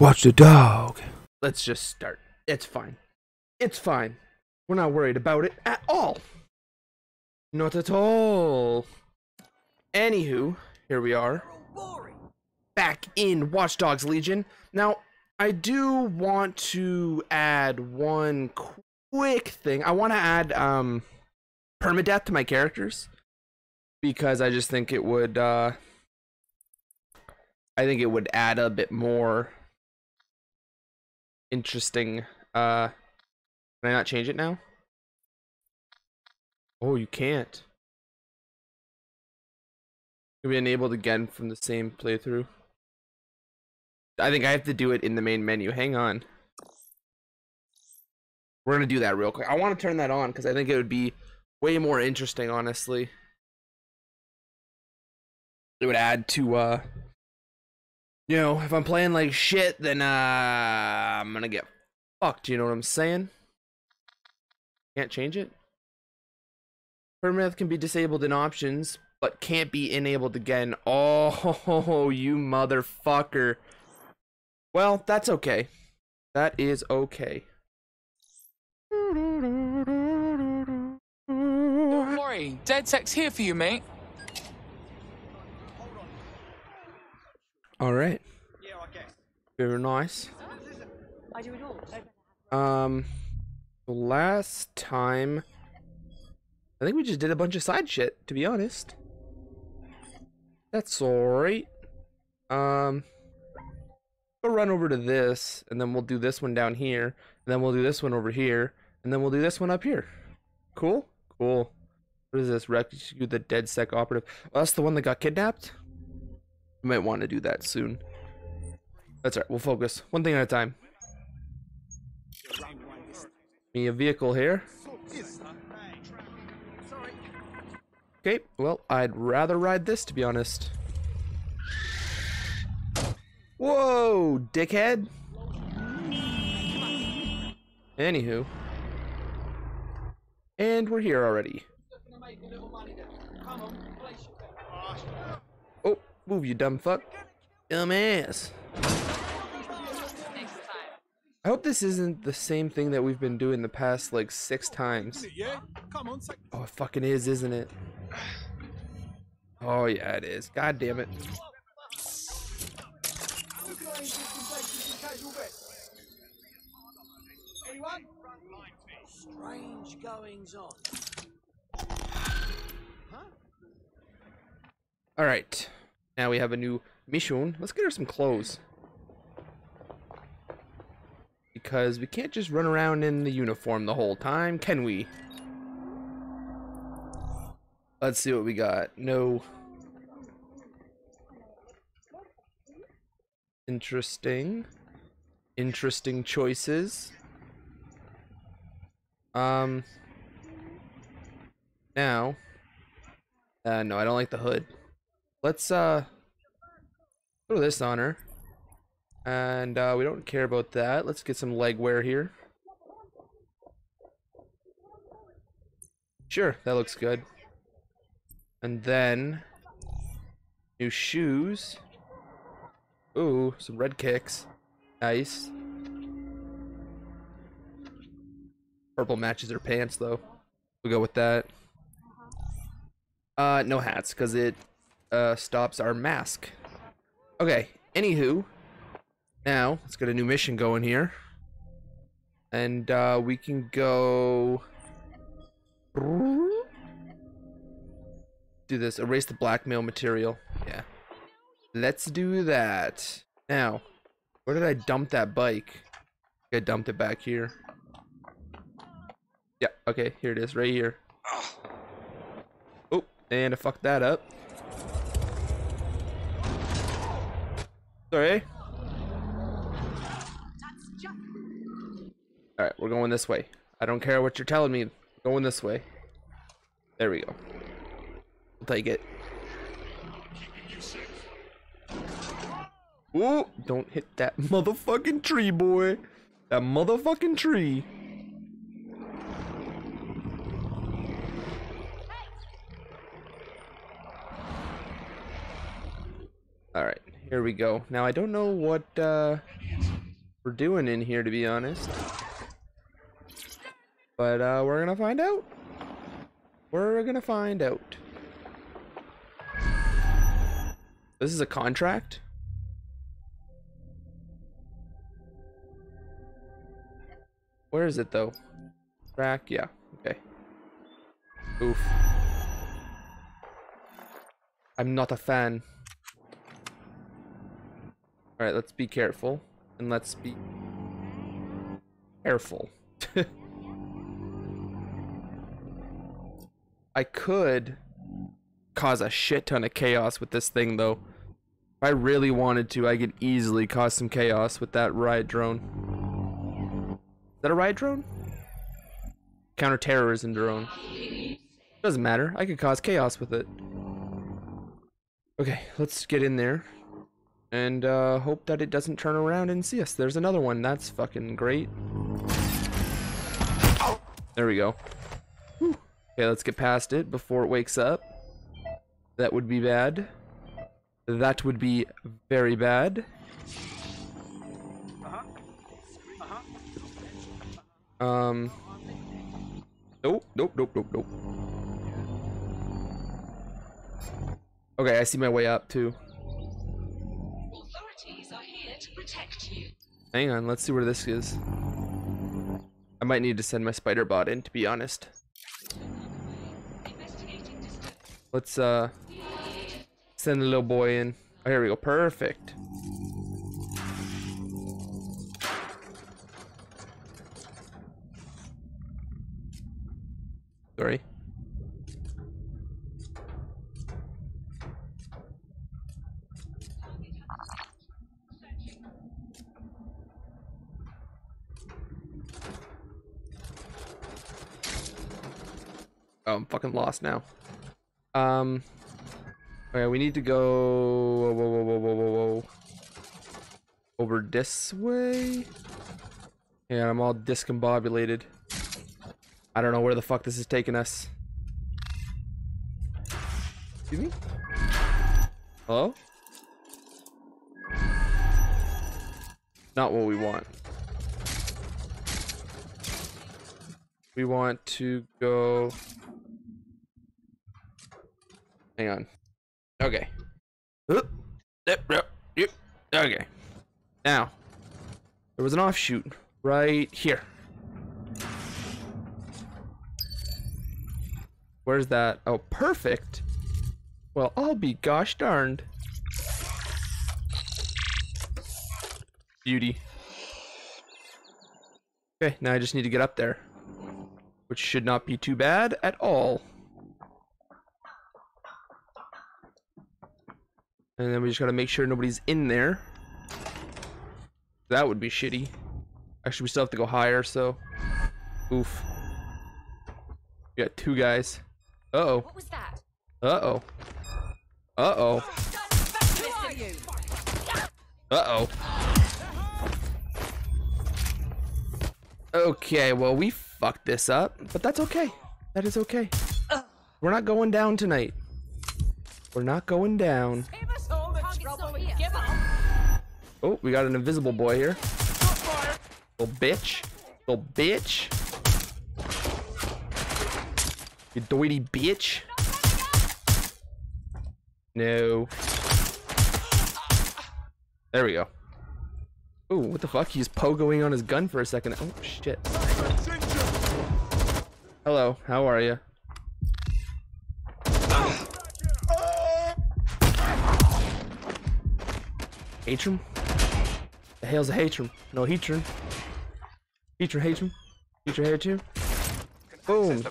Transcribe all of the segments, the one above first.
Watch the dog. Let's just start. It's fine. It's fine. We're not worried about it at all. Not at all. Anywho, here we are. Back in Watch Dogs Legion. Now, I do want to add one quick thing. I want to add um permadeath to my characters because I just think it would uh I think it would add a bit more interesting uh can I not change it now? Oh, you can't. Can be enabled again from the same playthrough. I think I have to do it in the main menu. Hang on. We're gonna do that real quick. I want to turn that on because I think it would be way more interesting, honestly. It would add to uh you know, if I'm playing like shit, then uh I'm gonna get fucked, you know what I'm saying? Can't change it? Permadeath can be disabled in options, but can't be enabled again. Oh, you motherfucker. Well, that's okay. That is okay. Don't worry, DedSec's here for you, mate. All right. Very nice. Um, last time, I think we just did a bunch of side shit. To be honest, that's alright. Um, we'll run over to this, and then we'll do this one down here, and then we'll do this one over here, and then we'll do this one up here. Cool, cool. What is this? Rescue the DedSec operative. Oh, that's the one that got kidnapped. We might want to do that soon. That's all right. We'll focus one thing at a time. Me a vehicle here. Okay, well, I'd rather ride this to be honest. Whoa, dickhead. Anywho. And we're here already. Move you dumb fuck. Dumb ass. I hope this isn't the same thing that we've been doing the past like six times. Oh, it fucking is, isn't it? Oh yeah, it is. God damn it. Strange goings on. All right. Now we have a new mission. Let's get her some clothes. Because we can't just run around in the uniform the whole time, can we? Let's see what we got. No. Interesting. Interesting choices. Um. Now. Uh, no, I don't like the hood. Let's, uh. Throw this on her. And, uh, we don't care about that. Let's get some leg wear here. Sure, that looks good. And then new shoes. Ooh, some red kicks. Nice. Purple matches her pants though. We'll go with that. Uh, no hats because it uh stops our mask. Okay. Anywho, now let's get a new mission going here, and uh, we can go. do this. Erase the blackmail material. Yeah. Let's do that. Now, where did I dump that bike? I dumped it back here. Yeah, okay, here it is, right here. Oh, and I fucked that up. Sorry. Alright, we're going this way. I don't care what you're telling me. Going this way. There we go. I'll take it. Ooh, don't hit that motherfucking tree, boy. That motherfucking tree. Alright, here we go. Now, I don't know what, uh... we're doing in here, to be honest. But uh, we're gonna find out. We're gonna find out. This is a contract? Where is it though? Track, yeah, okay. Oof. I'm not a fan. Alright, let's be careful. And let's be careful. I could cause a shit ton of chaos with this thing though. If I really wanted to, I could easily cause some chaos with that riot drone. Is that a riot drone? Counter-terrorism drone. Doesn't matter. I could cause chaos with it. Okay, let's get in there. And uh, hope that it doesn't turn around and see us. There's another one. That's fucking great. There we go. Whew. Okay, let's get past it before it wakes up. That would be bad. That would be very bad. Um. Nope, nope, nope, nope, nope. Okay, I see my way up too. Protect you. Hang on, let's see where this is. I might need to send my spider bot in, to be honest. Let's uh send the little boy in. Oh, here we go. Perfect. Sorry. Oh, I'm fucking lost now. Um. Okay, we need to go. Whoa, whoa, whoa, whoa, whoa, whoa. Over this way. Yeah, I'm all discombobulated. I don't know where the fuck this is taking us. Excuse me? Hello? Not what we want. We want to go. Hang on. Okay. Oop. Yep, yep, yep. Okay. Now, there was an offshoot right here. Where's that? Oh, perfect. Well, I'll be gosh darned. Beauty. Okay, now I just need to get up there. Which should not be too bad at all. And then we just gotta make sure nobody's in there. That would be shitty. Actually, we still have to go higher, so. Oof. We got two guys. Uh oh. What was that? Uh oh. Uh oh. Who are you? Uh oh. Okay, well, we fucked this up, but that's okay. That is okay. We're not going down tonight. We're not going down. Oh, we got an invisible boy here. Little bitch. Little bitch. You doity bitch. No. There we go. Ooh, what the fuck? He's pogoing on his gun for a second. Oh, shit. Hello, how are you? Hatrum? The hell's a Hatrum? No Hatrum. Hatrum, Hatrum. Hatrum, Hatrum. Boom.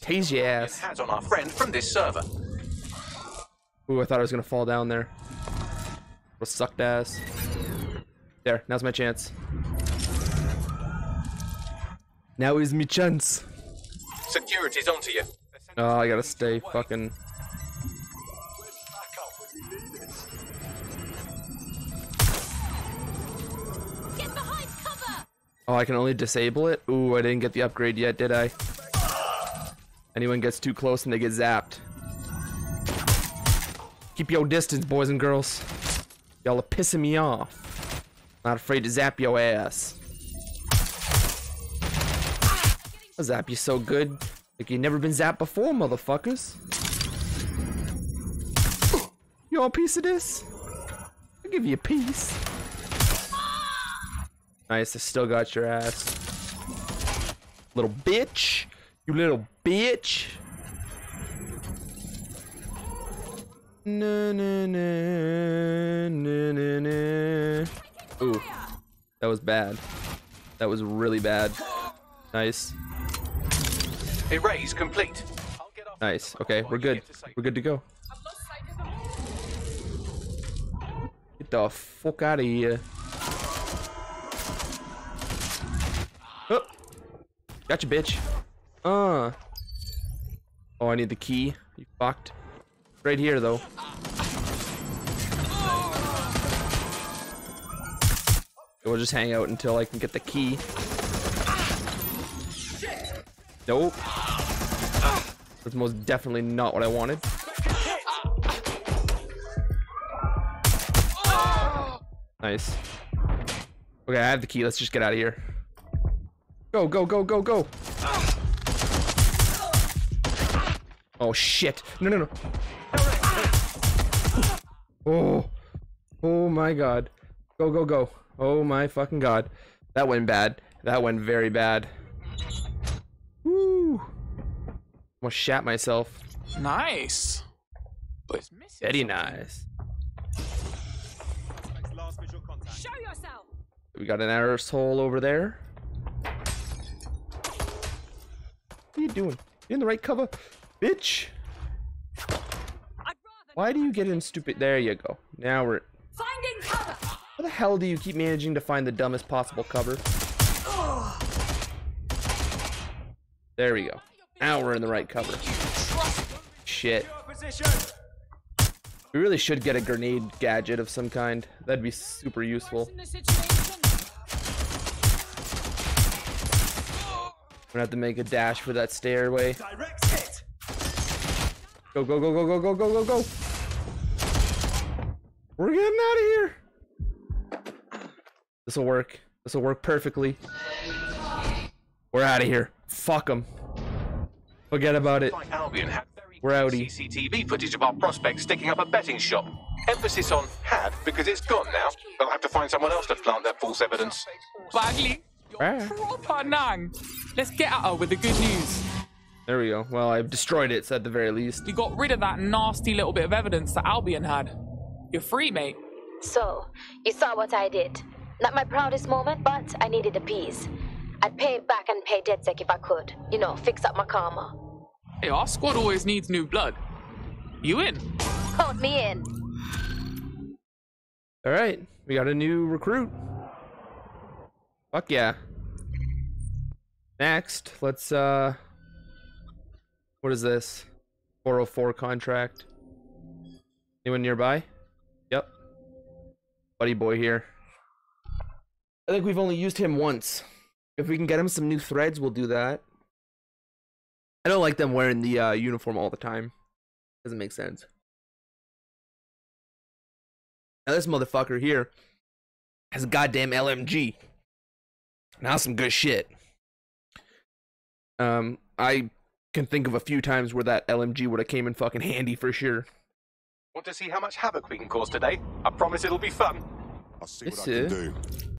Tase your ass. Hands on our friend from this server. Ooh, I thought I was gonna fall down there. Was sucked ass. There, now's my chance. Now is my chance. Security's onto you. Oh, I gotta stay fucking. Oh, I can only disable it? Ooh, I didn't get the upgrade yet, did I? Anyone gets too close and they get zapped. Keep your distance, boys and girls. Y'all are pissing me off. Not afraid to zap your ass. I'll zap you so good. Like you never been zapped before, motherfuckers. You want a piece of this? I'll give you a piece. Nice, I still got your ass. Little bitch. You little bitch. Na na na na na na. Ooh, that was bad. That was really bad. Nice, Erase complete. I'll get off nice. Okay, we're good. We're good to go. Get the fuck out of here. Oh, gotcha, bitch. Uh. Oh, I need the key. You fucked. Right here, though. We'll just hang out until I can get the key. Nope. That's most definitely not what I wanted. Nice. Okay, I have the key. Let's just get out of here. Go, go, go, go, go. Oh, shit. No, no, no. Oh. Oh my god. Go, go, go. Oh my fucking god. That went bad. That went very bad. Almost shat myself. Nice. But it's missing. Very nice. Show yourself. We got an aerosol over there. What are you doing? You're in the right cover? Bitch! Why do you get in stupid? There you go. Now we're. finding cover. How the hell do you keep managing to find the dumbest possible cover? There we go. Now we're in the right cover. Shit. We really should get a grenade gadget of some kind. That'd be super useful. In the situation. We're gonna have to make a dash for that stairway. Go, go, go, go, go, go, go, go, go. We're getting out of here. This will work. This will work perfectly. We're out of here. Fuck them. Forget about it. Albion had very We're good outie. CCTV footage of our prospect sticking up a betting shop. Emphasis on had because it's gone now. They'll have to find someone else to plant that false evidence. Bagley, you're proper nang. Let's get at her with the good news. There we go. Well, I've destroyed it, so at the very least. We got rid of that nasty little bit of evidence that Albion had. You're free, mate. So, you saw what I did. Not my proudest moment, but I needed a piece. I'd pay it back and pay DedSec if I could. You know, fix up my karma. Hey, our squad always needs new blood. You in? Count me in. All right, we got a new recruit. Fuck yeah. Next, let's uh What is this? 404 contract. Anyone nearby? Yep. Buddy boy here. I think we've only used him once. If we can get him some new threads, we'll do that. I don't like them wearing the uh, uniform all the time. Doesn't make sense. Now this motherfucker here has a goddamn LMG. Now some good shit. Um, I can think of a few times where that LMG would have came in fucking handy for sure. Want to see how much havoc we can cause today? I promise it'll be fun. I'll see Yes, what I can do.